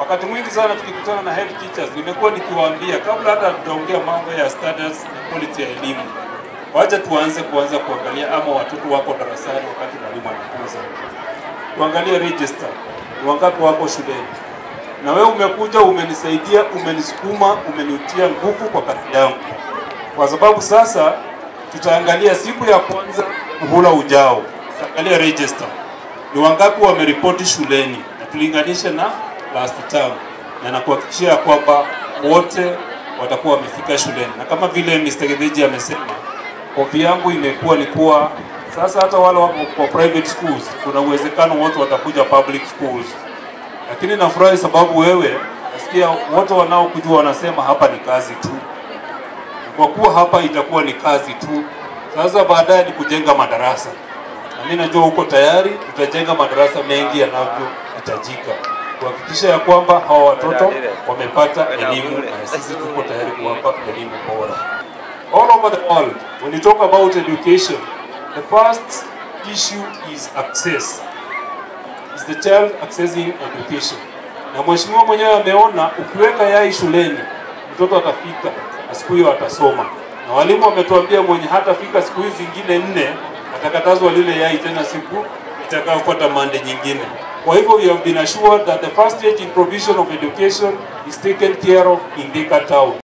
Wakati mwingi sana tukikutana na head teachers, nimekuwa nikiwaambia kabla hata tutaongea mambo ya standards na quality ya elimu, wacha tuanze kuanza kuangalia ama watoto wako darasani wakati mwalimu anafunza, tuangalie register, wangapi wako shuleni. Na wewe umekuja umenisaidia, umenisukuma, umenitia nguvu kwa kazi yangu, kwa sababu sasa tutaangalia siku ya kwanza muhula ujao, tutaangalia register, ni wangapi wameripoti shuleni na tulinganishe na last term, na nakuhakikishia kwamba wote watakuwa wamefika shuleni, na kama vile Mr. Gedeji amesema, hofu yangu imekuwa ni kuwa sasa hata wale kwa private schools, kuna uwezekano wote watakuja public schools, lakini nafurahi sababu wewe nasikia wote wanaokujua wanasema hapa ni kazi tu, kwa kuwa hapa itakuwa ni kazi tu. Sasa baadaye ni kujenga madarasa, na mimi najua uko tayari, tutajenga madarasa mengi yanavyohitajika kuhakikisha ya kwamba hawa watoto wamepata elimu na sisi tuko tayari kuwapa elimu bora. All over the world, when you talk about education, the first issue is access. Is the child accessing education. Na mheshimiwa mwenyewe ameona ukiweka yai shuleni mtoto atafika na siku hiyo atasoma, na walimu wametuambia mwenye hatafika siku hizi zingine nne atakatazwa lile yai tena siku itakayofuata mande nyingine. Kwa hivyo we have been assured that the first stage in provision of education is taken care of in Thika town.